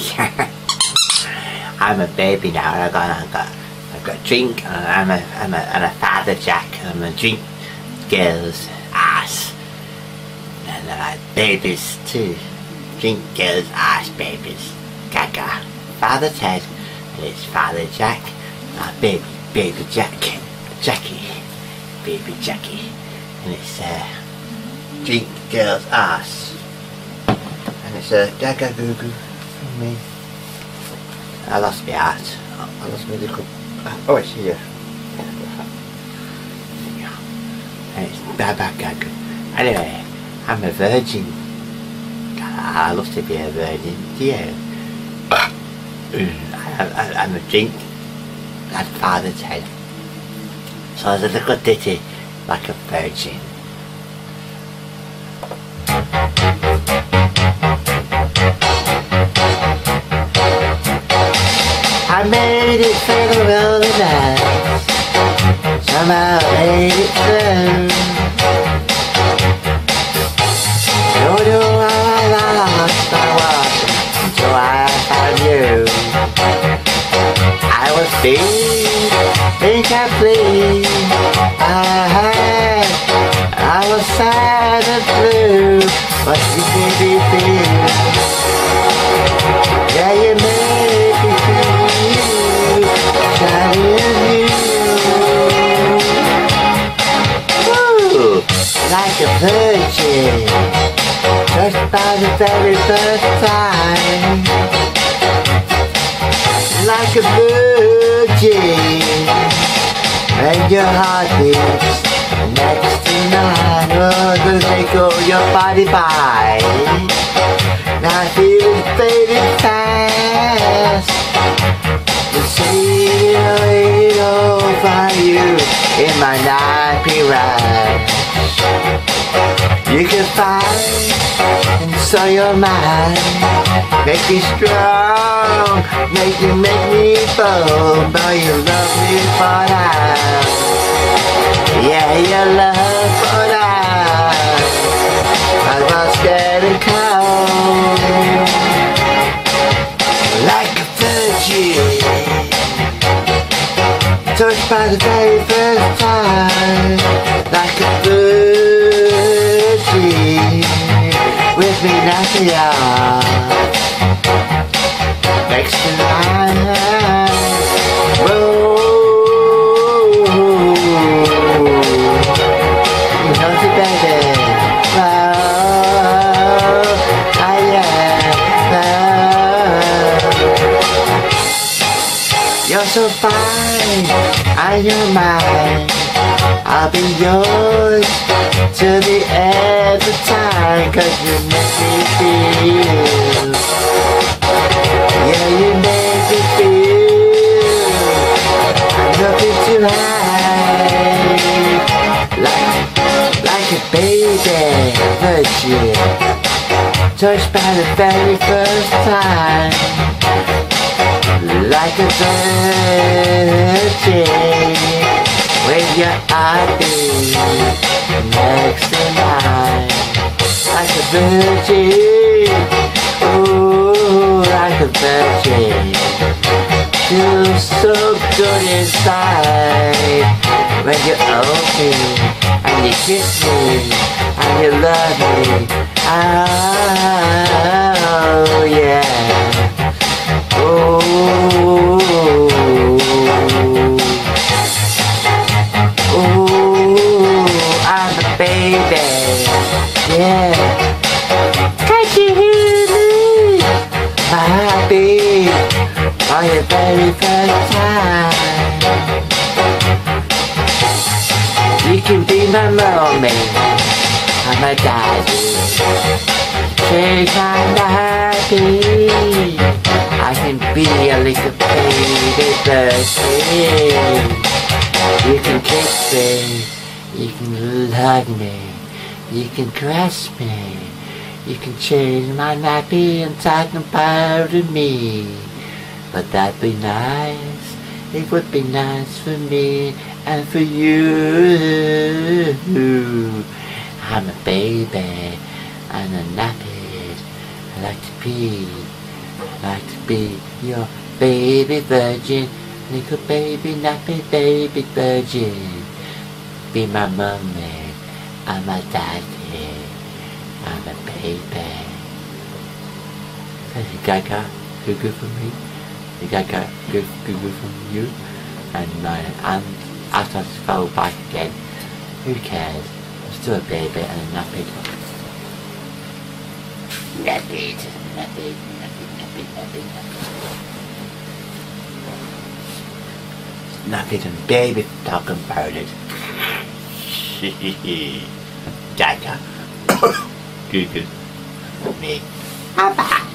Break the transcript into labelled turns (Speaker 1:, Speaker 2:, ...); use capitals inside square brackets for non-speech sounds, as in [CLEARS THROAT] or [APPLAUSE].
Speaker 1: [LAUGHS] I'm a baby now I got, I got, I got drink and I'm a, I'm a, I'm a father Jack. I'm a drink girls ass. And I like babies too. Drink girls ass babies. Gaga. Father Ted and it's Father Jack. Uh, baby, baby Jack. Jackie. Baby Jackie. And it's uh, drink girls ass. And it's a gaga goo goo me. Ah, I lost my hat. I lost my little... Oh, it's here. And it's Baba Gaga. Anyway, I'm a virgin. Ah, I love to be a virgin. Yeah. [CLEARS THROAT] I, I, I'm a drink. At father's head. So there's a little ditty like a virgin. Made it through know how I lost my Until I found you. I was deep, incomplete I had, I was sad and blue But you made me by the very first time. Like a virgin. And your heart beats Next to mine Oh, gonna take all your body by. Now I feel it fading fast. The ceiling over you In my nappy ride You can find and so your mind Make me strong Make you make me bold. But you love me for now. Yeah, you love for now. I was getting cold. Like a virgin. Touched by the very first time. Like a Next to You Ah yeah Whoa you're so fine, and you're mine. I'll be yours till the end of time, cause you make me feel. Yeah, you make me feel. I'm nothing too high. Like, like a baby virgin. Touched by the very first time like a virgin with your next to mine like a virgin ooh. like a so good inside when you open and you kiss me and you love me oh yeah a baby, yeah. Can't you hear me? My heartbeat on your very first time. You can be my mommy, I'm a daddy. Shake my happy. I can be a little baby virgin. You can kiss me, you can hug me, you can caress me, you can change my nappy and talking part of me. But that'd be nice, it would be nice for me and for you. I'm a baby, I'm a nappy, I like to pee. I like to be your baby virgin, little baby nappy baby virgin. Be my mommy, I'm a daddy, I'm a baby. Hey, Gaga, good good for me. You Gaga, good good from you. And my aunt, after I fell back again, who cares? I'm still a baby and a nappy. Nappy, nappy, nappy, nappy, nappy, nappy. Nappy and baby talking about it. Gaga. good good. Me. Bye bye.